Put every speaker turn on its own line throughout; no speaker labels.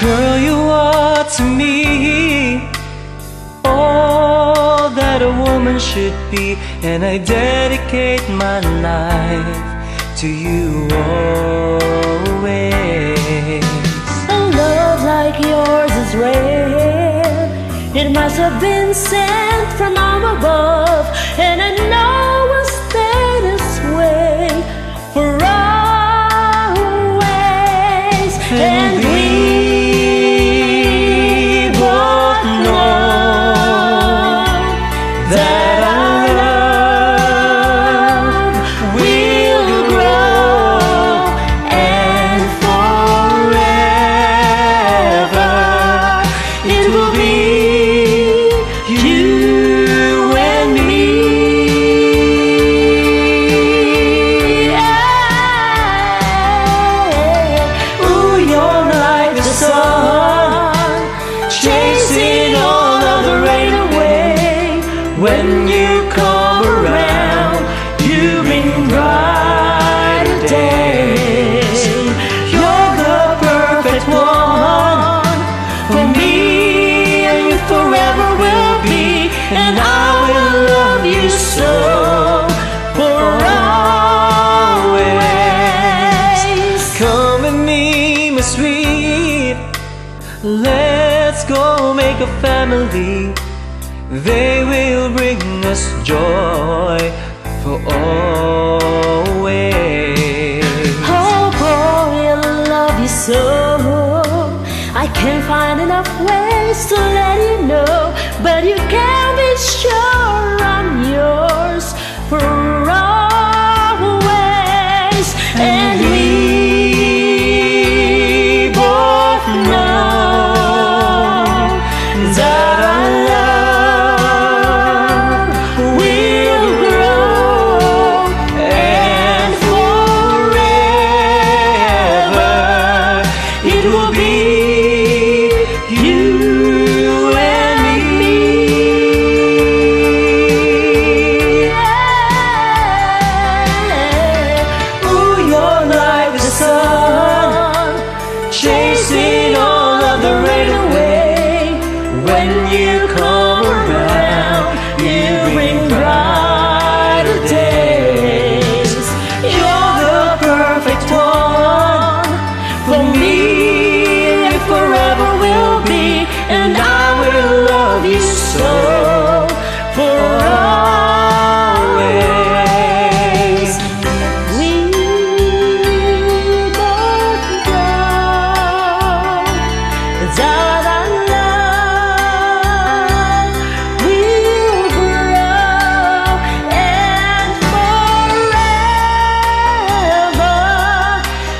Girl, you are to me all that a woman should be, and I dedicate my life to you always.
A love like yours is rare. It must have been sent from above, and I know
When you come around, you bring brighter days. You're the perfect one for me, and you forever will be. And I will love you so for always. Come with me, my sweet. Let's go make a family. They will bring us joy for always.
Oh boy, I love you so. I can't find enough ways to let you know,
When you come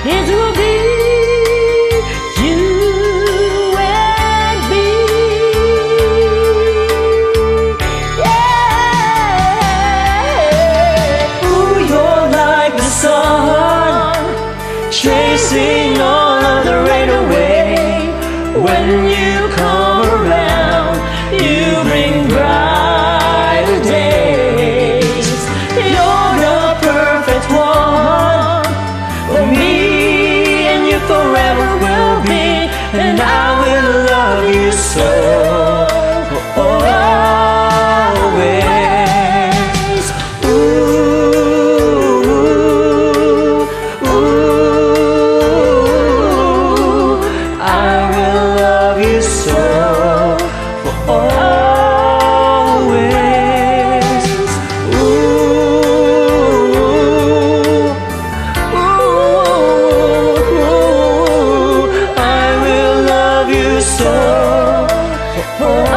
it will be you and me. Yeah.
Ooh, you're like the sun, chasing all of the rain away. When you come around. for